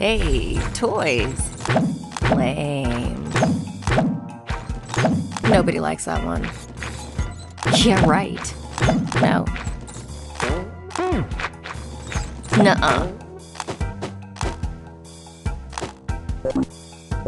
Hey, toys. Lame. Nobody likes that one. Yeah, right. No. Nuh-uh.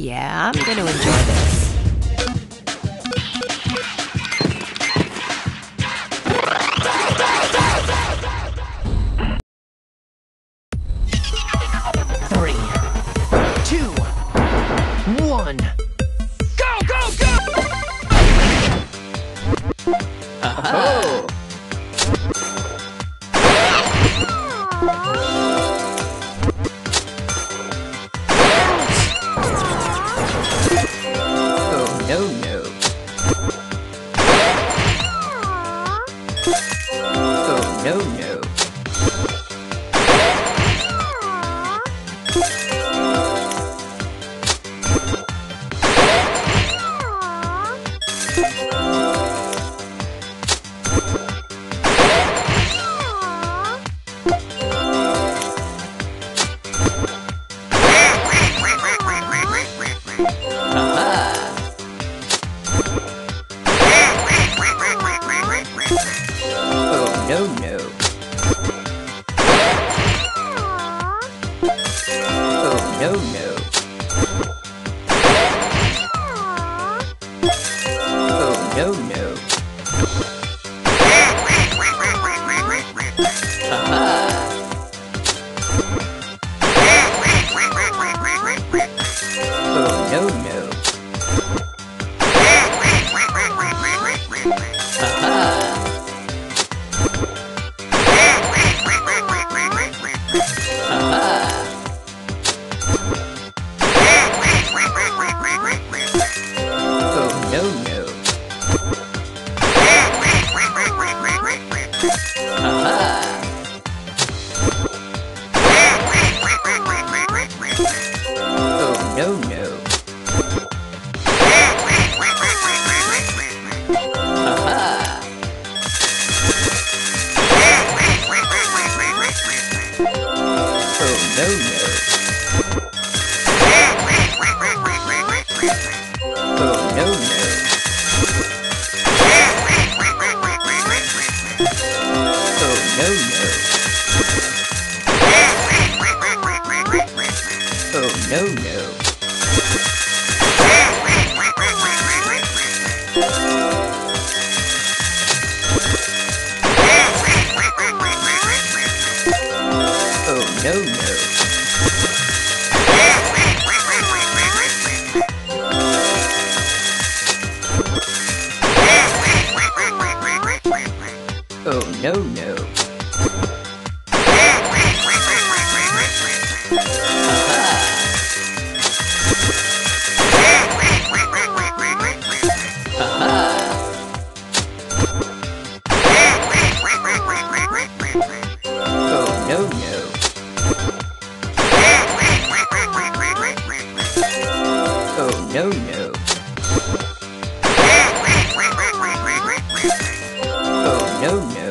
Yeah, I'm gonna enjoy this. Three, two, one. Go, go, go! Oh! Oh, no, no. Oh, no, no. No, no. Oh, no, no. Oh, uh-huh. oh, no, no. Oh, no, no. No. No. Oh, no, no. Oh, no, no. Oh, no, no. Oh, no, no.